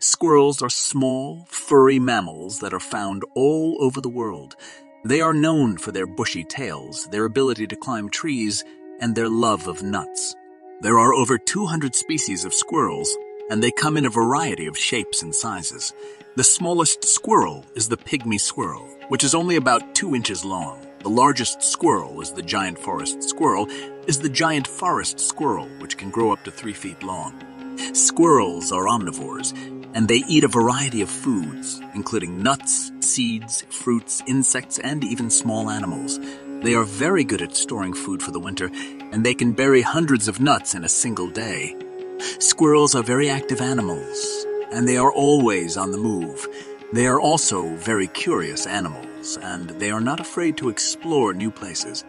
Squirrels are small, furry mammals that are found all over the world. They are known for their bushy tails, their ability to climb trees, and their love of nuts. There are over 200 species of squirrels, and they come in a variety of shapes and sizes. The smallest squirrel is the pygmy squirrel, which is only about two inches long. The largest squirrel is the giant forest squirrel, is the giant forest squirrel, which can grow up to three feet long. Squirrels are omnivores, and they eat a variety of foods, including nuts, seeds, fruits, insects, and even small animals. They are very good at storing food for the winter, and they can bury hundreds of nuts in a single day. Squirrels are very active animals, and they are always on the move. They are also very curious animals, and they are not afraid to explore new places.